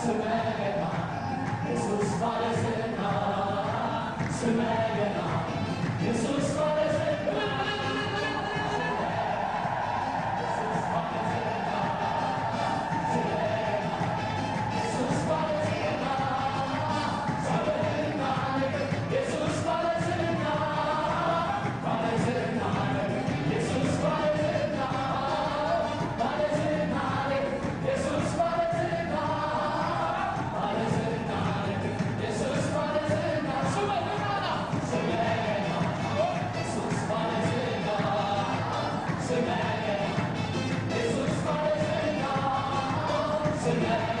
Yesus Padre Senang Yesus Padre Senang Thank you.